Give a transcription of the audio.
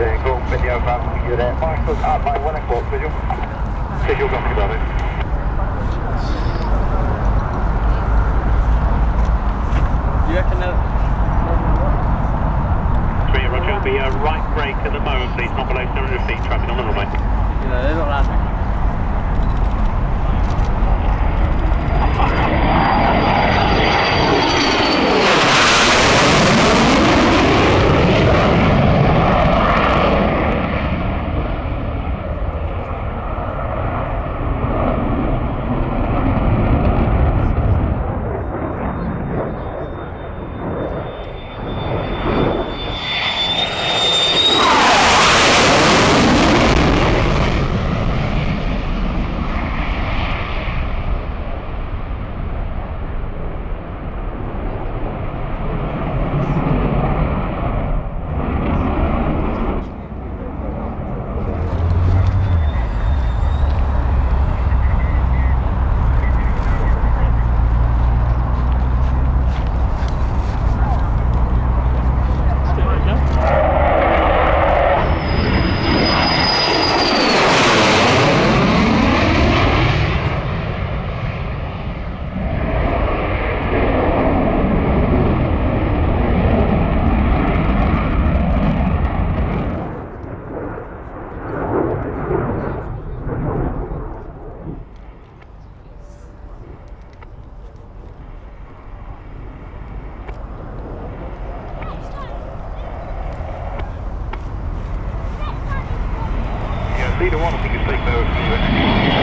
And uh, go video back to your uh, marshals at my one o'clock visual. Visual got about it. You reckon that? Three, Roger. It'll be a right break at the moment, please. Not below 700 feet. Traffic on the runway. You know, they're not landing. Leader 1, I think it's taken over from you.